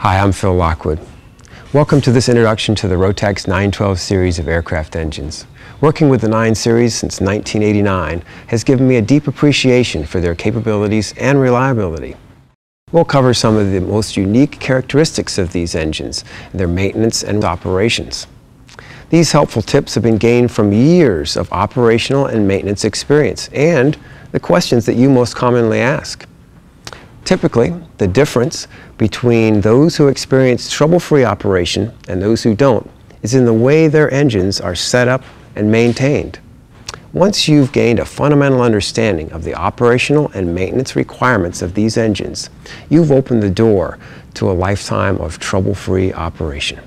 Hi, I'm Phil Lockwood. Welcome to this introduction to the Rotax 912 series of aircraft engines. Working with the 9 series since 1989 has given me a deep appreciation for their capabilities and reliability. We'll cover some of the most unique characteristics of these engines, their maintenance and operations. These helpful tips have been gained from years of operational and maintenance experience and the questions that you most commonly ask. Typically, the difference between those who experience trouble-free operation and those who don't is in the way their engines are set up and maintained. Once you've gained a fundamental understanding of the operational and maintenance requirements of these engines, you've opened the door to a lifetime of trouble-free operation.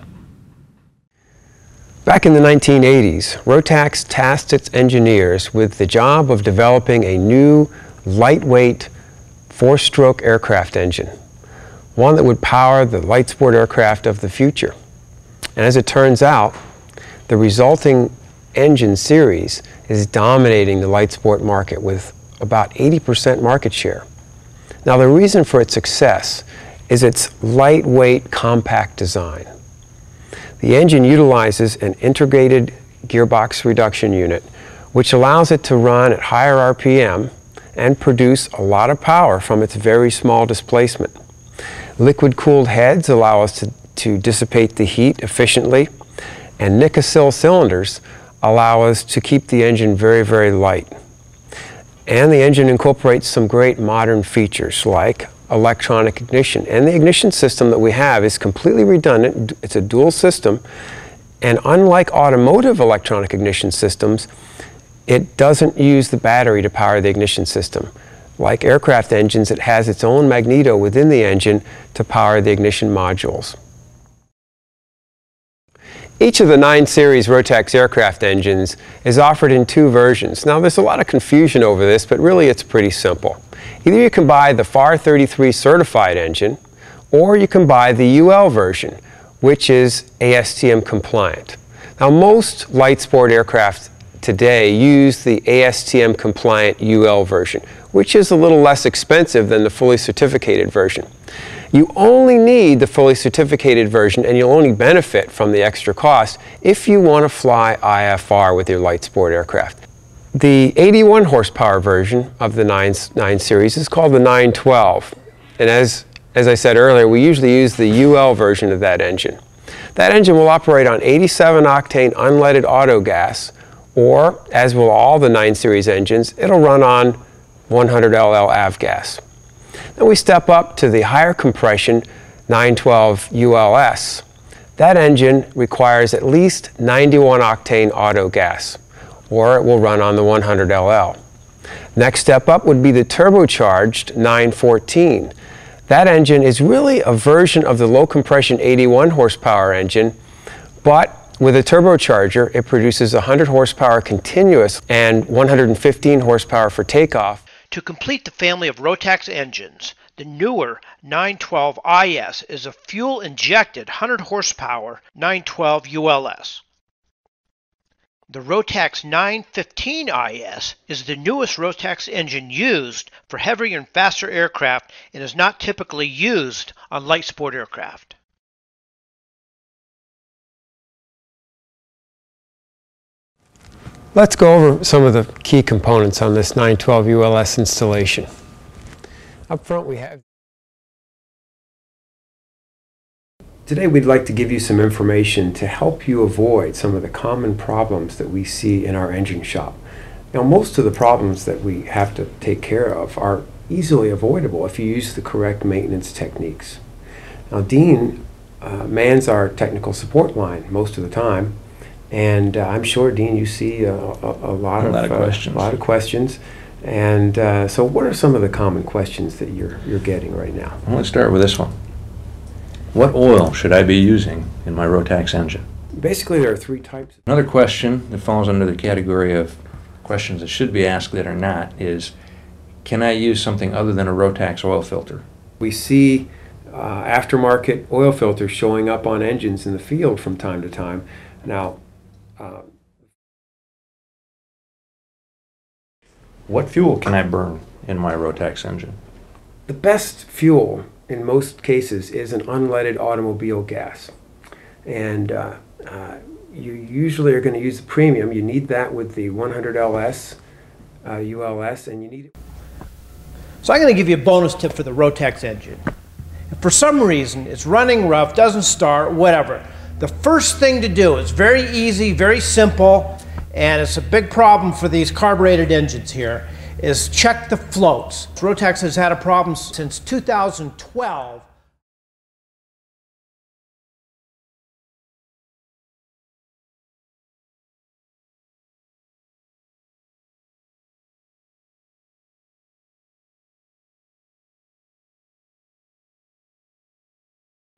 Back in the 1980s, Rotax tasked its engineers with the job of developing a new, lightweight, four-stroke aircraft engine, one that would power the light sport aircraft of the future. And as it turns out, the resulting engine series is dominating the light sport market with about 80% market share. Now the reason for its success is its lightweight compact design. The engine utilizes an integrated gearbox reduction unit which allows it to run at higher RPM and produce a lot of power from its very small displacement. Liquid-cooled heads allow us to, to dissipate the heat efficiently, and Nikasil cylinders allow us to keep the engine very, very light. And the engine incorporates some great modern features like electronic ignition. And the ignition system that we have is completely redundant. It's a dual system. And unlike automotive electronic ignition systems, it doesn't use the battery to power the ignition system. Like aircraft engines, it has its own magneto within the engine to power the ignition modules. Each of the 9 series Rotax aircraft engines is offered in two versions. Now there's a lot of confusion over this, but really it's pretty simple. Either you can buy the FAR 33 certified engine, or you can buy the UL version, which is ASTM compliant. Now most light sport aircraft today use the ASTM compliant UL version, which is a little less expensive than the fully certificated version. You only need the fully certificated version and you'll only benefit from the extra cost if you want to fly IFR with your light sport aircraft. The 81 horsepower version of the 9, 9 series is called the 912. And as, as I said earlier, we usually use the UL version of that engine. That engine will operate on 87 octane unleaded auto gas or, as will all the 9 Series engines, it'll run on 100 LL avgas. Then we step up to the higher compression 912 ULS. That engine requires at least 91 octane auto gas, or it will run on the 100 LL. Next step up would be the turbocharged 914. That engine is really a version of the low compression 81 horsepower engine, but with a turbocharger, it produces 100 horsepower continuous and 115 horsepower for takeoff. To complete the family of Rotax engines, the newer 912IS is a fuel-injected 100 horsepower 912 ULS. The Rotax 915IS is the newest Rotax engine used for heavier and faster aircraft and is not typically used on light sport aircraft. Let's go over some of the key components on this 912 ULS installation. Up front we have Today we'd like to give you some information to help you avoid some of the common problems that we see in our engine shop. Now most of the problems that we have to take care of are easily avoidable if you use the correct maintenance techniques. Now Dean uh, mans our technical support line most of the time and uh, I'm sure, Dean, you see a, a, a lot A of, lot of uh, questions. A lot of questions. And uh, so, what are some of the common questions that you're you're getting right now? Want to start with this one. What oil should I be using in my Rotax engine? Basically, there are three types. Another question that falls under the category of questions that should be asked that are not is, can I use something other than a Rotax oil filter? We see uh, aftermarket oil filters showing up on engines in the field from time to time. Now, uh, What fuel can I burn in my Rotax engine? the best fuel in most cases, is an unleaded automobile gas. And uh, uh, you usually are going to use the premium. You need that with the 100 LS, uh, ULS, and you need it. So I'm going to give you a bonus tip for the Rotax engine. If for some reason it's running rough, doesn't start, whatever, the first thing to do is very easy, very simple, and it's a big problem for these carbureted engines here, is check the floats. Rotax has had a problem since 2012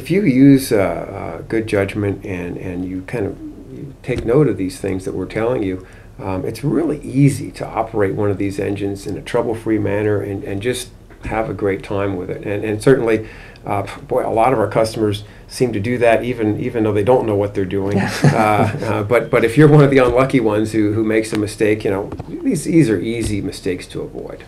If you use uh, uh, good judgment and, and you kind of you take note of these things that we're telling you, um, it's really easy to operate one of these engines in a trouble-free manner and, and just have a great time with it. And, and certainly, uh, boy, a lot of our customers seem to do that even even though they don't know what they're doing. uh, uh, but but if you're one of the unlucky ones who, who makes a mistake, you know, these, these are easy mistakes to avoid.